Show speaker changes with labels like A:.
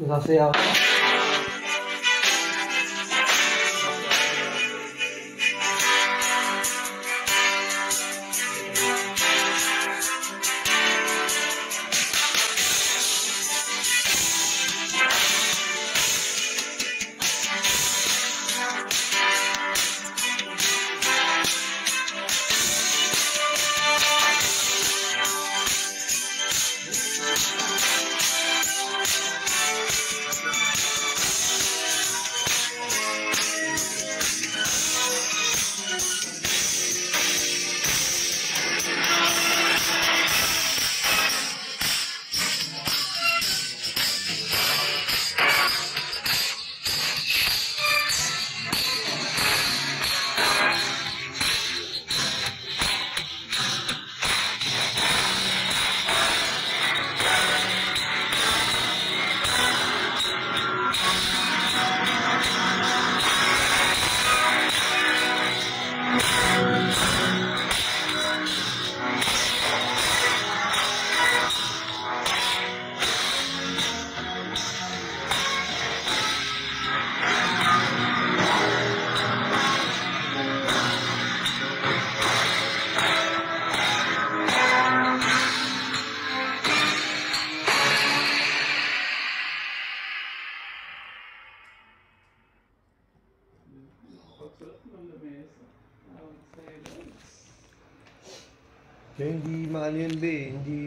A: 至少是要
B: Pagsuot ng lamesa. Outside.
A: Kaya hindi maano yun, be. Hindi